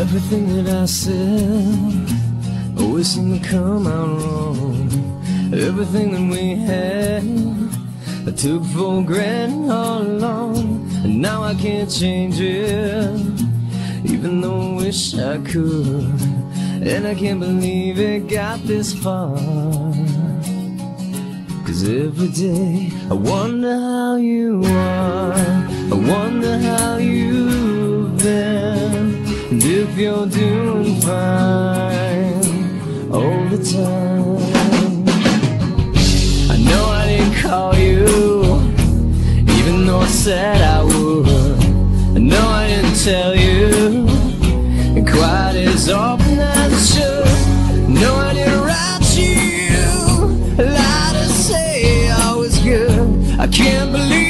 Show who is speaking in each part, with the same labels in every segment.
Speaker 1: Everything that I said always seemed to come out wrong. Everything that we had, I took for granted all along, and now I can't change it, even though I wish I could. And I can't believe it got this far. Cause every day I wonder how you are. I wonder how if you're doing fine all the time. I know I didn't call you, even though I said I would. I know I didn't tell you quite as often as I should. No, I didn't write you lie to say I was good. I can't believe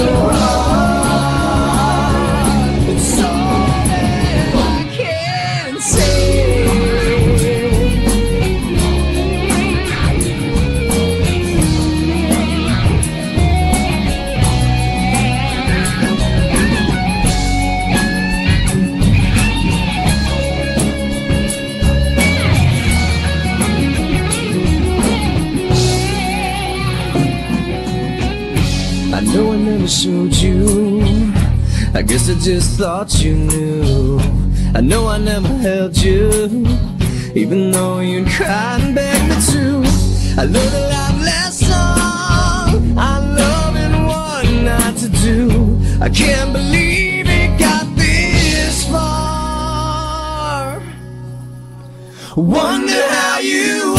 Speaker 1: So I know I never showed you. I guess I just thought you knew. I know I never held you, even though you cried and begged me to. I learned a life lesson. I love and what not to do. I can't believe it got this far. Wonder how you